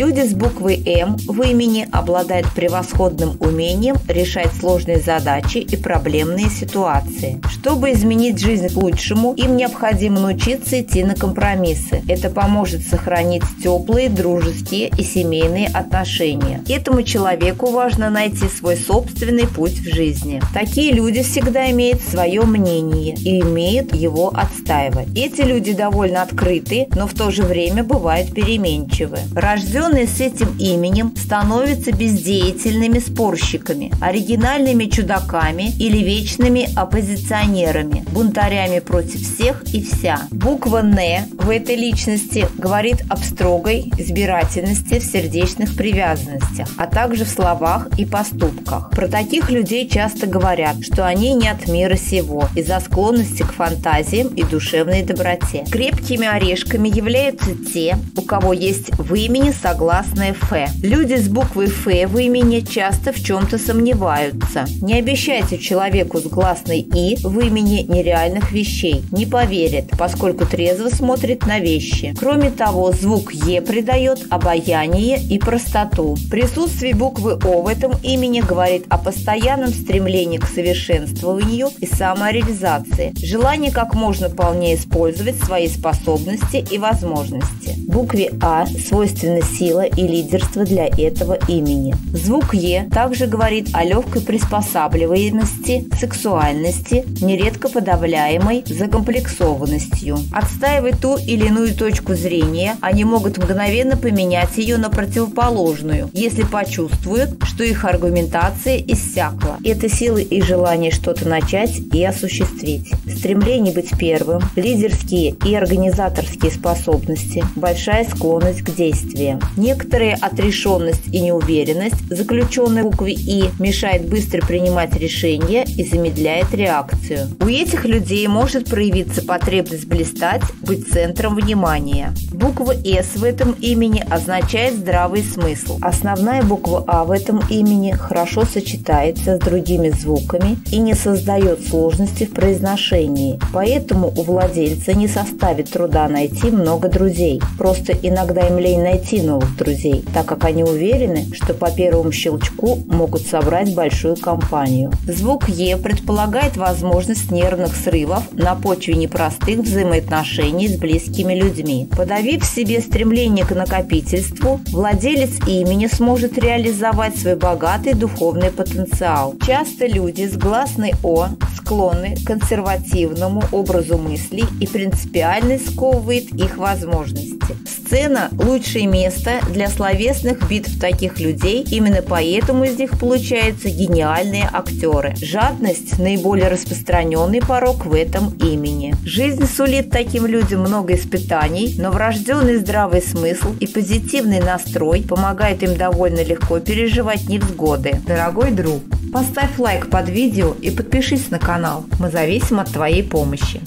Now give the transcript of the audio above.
Люди с буквой М в имени обладают превосходным умением решать сложные задачи и проблемные ситуации. Чтобы изменить жизнь к лучшему, им необходимо научиться идти на компромиссы. Это поможет сохранить теплые, дружеские и семейные отношения. Этому человеку важно найти свой собственный путь в жизни. Такие люди всегда имеют свое мнение и имеют его отстаивать. Эти люди довольно открыты, но в то же время бывают переменчивы. Рожденные с этим именем становятся бездеятельными спорщиками, оригинальными чудаками или вечными оппозиционерами, бунтарями против всех и вся. Буква «Н» в этой личности говорит об строгой избирательности в сердечных привязанностях, а также в словах и поступках. Про таких людей часто говорят, что они не от мира сего из-за склонности к фантазиям и душевной доброте. Крепкими орешками являются те, у кого есть в имени согласное «ф». Люди с буквой «ф» в имени часто в чем-то сомневаются. Не обещайте человеку с гласной «и» в имени нереальных вещей. Не поверит, поскольку трезво смотрит на вещи. Кроме того, звук «е» придает обаяние и простоту. Присутствие буквы «о» в этом имени говорит о постоянном стремлении к совершенствованию и самореализации, желание как можно полнее использовать свои способности и возможности. Букве «а» свойственна сила и лидерство для этого имени. Звук «е» также говорит о легкой приспосабливаемости, сексуальности, нередко подавляемой закомплексованностью. Отстаивая ту или иную точку зрения, они могут мгновенно поменять ее на противоположную, если почувствуют, что их аргументация иссякла. Это силы и желание что-то начать и осуществить. Стремление быть первым, лидерские и организаторские способности, большая склонность к действиям. Некоторая отрешенность и неуверенность, заключенная в букве «и», мешает быстро принимать решения и замедляет реакцию. У этих людей может проявиться потребность блистать, быть центром внимания. Буква «С» в этом имени означает здравый смысл. Основная буква «А» в этом имени хорошо сочетается с другими звуками и не создает сложности в произношении. Поэтому у владельца не составит труда найти много друзей. Просто иногда им лень найти новых друзей, так как они уверены, что по первому щелчку могут собрать большую компанию. Звук «Е» предполагает возможность нервных срывов на почве непростых взаимоотношений с близкими людьми. Подавив в себе стремление к накопительству, владелец имени сможет реализовать свой богатый духовный потенциал. Часто люди с гласной «О» склонны к консервативному образу мыслей и принципиально сковывает их возможности. Сцена – лучшее место для словесных битв таких людей, именно поэтому из них получаются гениальные актеры. Жадность – наиболее распространенный порог в этом имени. Жизнь сулит таким людям много испытаний, но врожденный здравый смысл и позитивный настрой помогает им довольно легко переживать невзгоды. Дорогой друг, поставь лайк под видео и подпишись на канал. Мы зависим от твоей помощи.